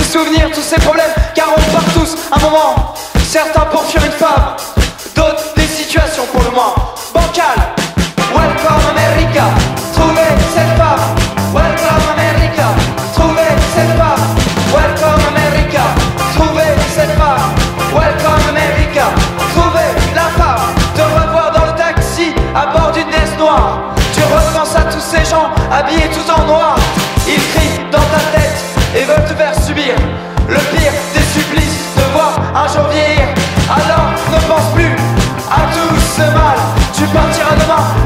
souvenirs, tous ces problèmes, car on part tous un moment. Certains pour fuir une femme, d'autres des situations pour le moins bancales. Welcome America, trouvez cette femme. Welcome America, trouvez cette femme. Welcome America, trouvez cette femme. Welcome America, trouvez la femme. Te revoir dans le taxi à bord d'une Ness noire. Tu repenses à tous ces gens habillés tous en noir. Ils crient Tu